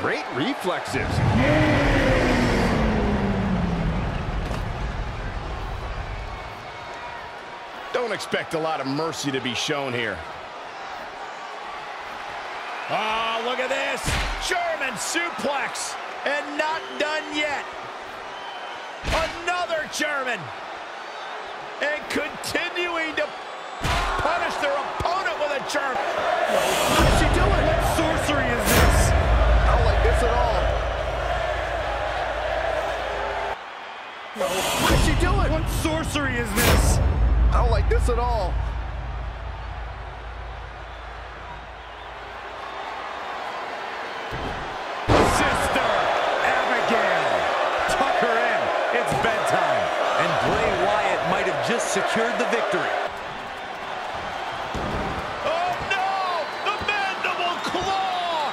great reflexes. Don't expect a lot of mercy to be shown here. Oh, look at this. German suplex. And not done yet. Another German. And continuing to punish their opponent with a German. What's she doing? Is this? I don't like this at all. Sister Abigail. Tuck her in. It's bedtime. And Bray Wyatt might have just secured the victory. Oh no! The mandible claw!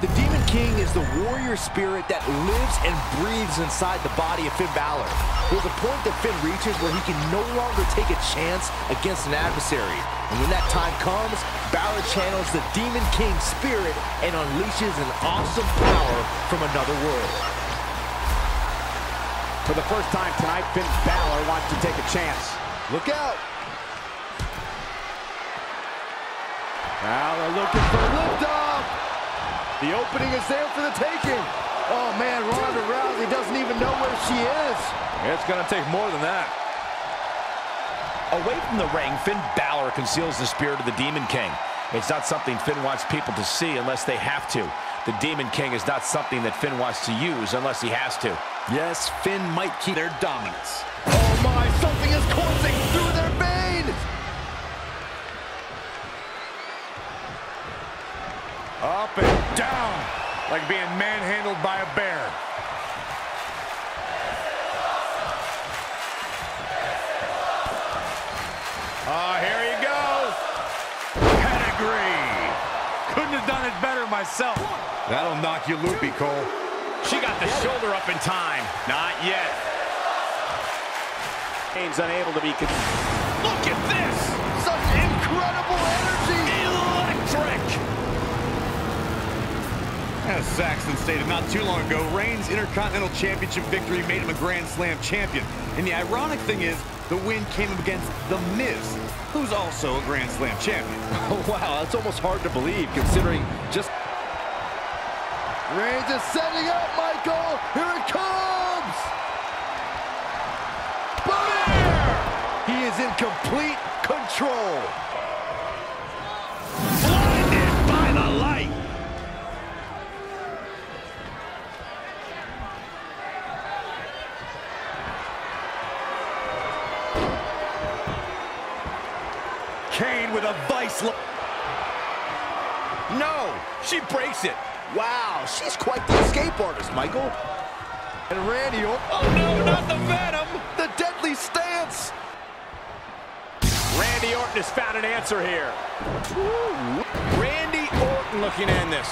The Demon King is the warrior spirit that lives and breathes inside the body of Finn Balor. There's a point that Finn reaches where he can no longer take a chance against an adversary. And when that time comes, Balor channels the Demon King spirit and unleashes an awesome power from another world. For the first time tonight, Finn Balor wants to take a chance. Look out. They're looking for a liftoff. The opening is there for the taking. Oh, man, Ronda Rousey doesn't even know where she is. It's going to take more than that. Away from the ring, Finn Balor conceals the spirit of the Demon King. It's not something Finn wants people to see unless they have to. The Demon King is not something that Finn wants to use unless he has to. Yes, Finn might keep their dominance. Oh, my. Something is coursing through their veins. Up and down, like being manhandled by a bear. Oh, here you go. Pedigree. Couldn't have done it better myself. That'll knock you loopy, Cole. She got the shoulder up in time. Not yet. Kane's unable to be... Look at this. Such incredible energy. As Saxton stated not too long ago, Reigns' Intercontinental Championship victory made him a Grand Slam champion. And the ironic thing is, the win came against The Miz, who's also a Grand Slam champion. Oh, wow. That's almost hard to believe considering just... Reigns is setting up, Michael. Here it comes. Bam! He is in complete control. No, she breaks it. Wow, she's quite the escape artist, Michael. And Randy Orton, Oh no, not the Venom. the deadly stance. Randy Orton has found an answer here. Randy Orton looking end this.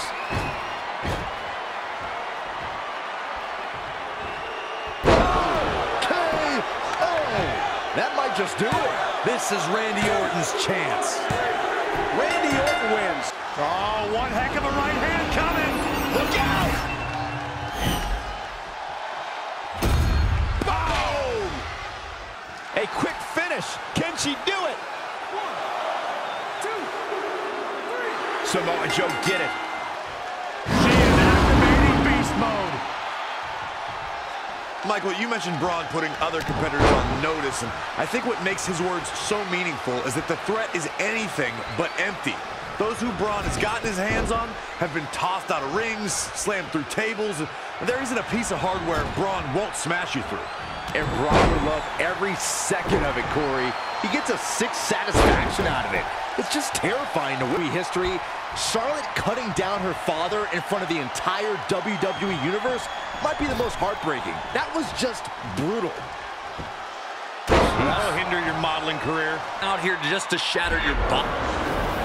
That might just do it. This is Randy Orton's chance. Randy Orton wins. Oh, one heck of a right hand coming. Look out! Boom! A quick finish. Can she do it? One, two, three. Samoa Joe get it. She is activating beast mode. Michael, you mentioned Braun putting other competitors on notice, and I think what makes his words so meaningful is that the threat is anything but empty. Those who Braun has gotten his hands on have been tossed out of rings, slammed through tables, and there isn't a piece of hardware Braun won't smash you through. And Braun would love every second of it, Corey. He gets a sick satisfaction out of it. It's just terrifying to win history. Charlotte cutting down her father in front of the entire WWE Universe might be the most heartbreaking. That was just brutal. That'll hinder your modeling career. Out here just to shatter your butt.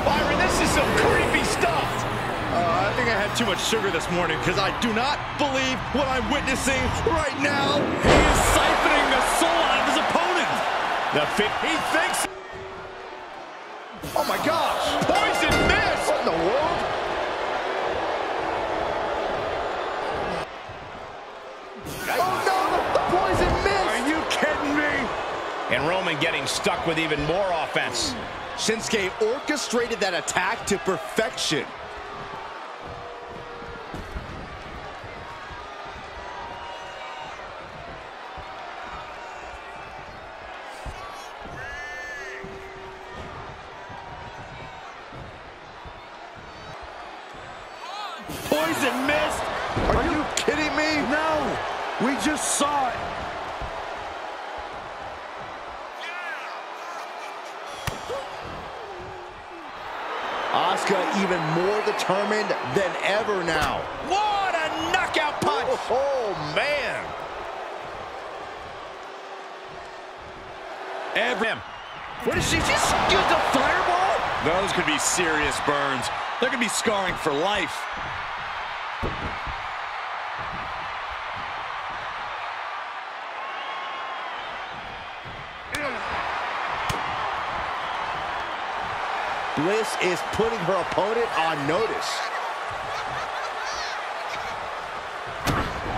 Byron, this is some creepy stuff. Uh, I think I had too much sugar this morning because I do not believe what I'm witnessing right now. He is siphoning the soul out of his opponent. The fit. He thinks. Oh my gosh! Poison Mist! What in the world? Oh no! The poison mist! Are you kidding me? And Roman getting stuck with even more offense. Shinsuke orchestrated that attack to perfection. Poison mist! Are you kidding me? No! We just saw it. Asuka even more determined than ever now. What a knockout punch! Oh, oh, oh man. Every What did she just use a fireball? Those could be serious burns. They're to be scarring for life. Bliss is putting her opponent on notice.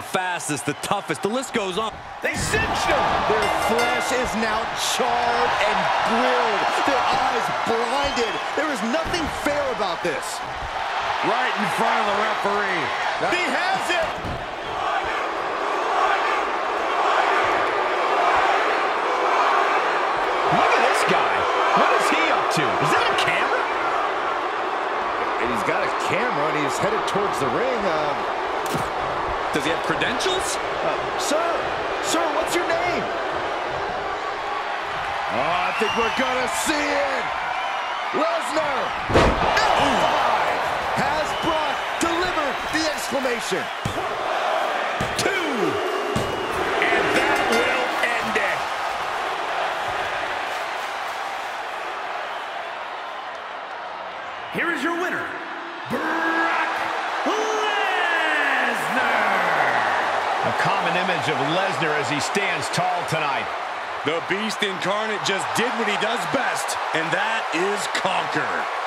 Fastest, the toughest, the list goes on. They cinched him! Their flesh is now charred and grilled. Their eyes blinded. There is nothing fair about this. right in front of the referee. He has it! He's headed towards the ring. Uh, Does he have credentials? sir, sir, what's your name? Oh, I think we're gonna see it! Lesnar! F5 has Brock delivered the exclamation. Two! Common image of Lesnar as he stands tall tonight. The Beast Incarnate just did what he does best, and that is conquer.